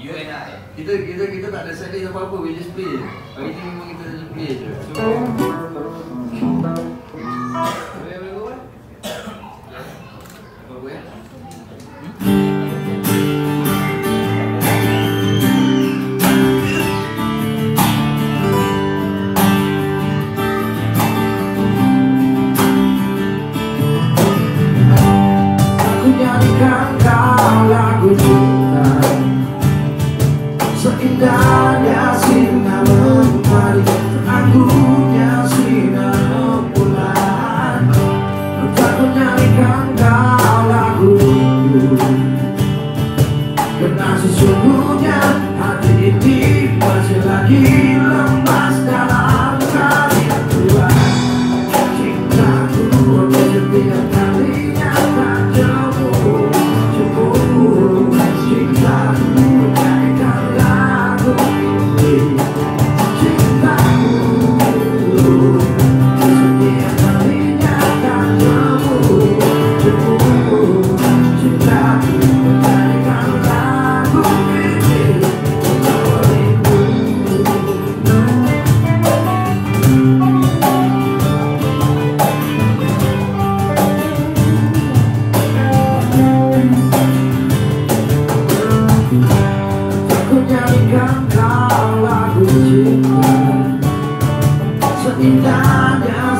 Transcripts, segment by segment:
You and I. Kita kita kita tak ada setting apa-apa, we just play. Hari ni memang kita just play je. So, Nyanyikan lagu cinta seindahnya.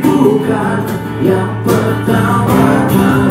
bukan yang pertama.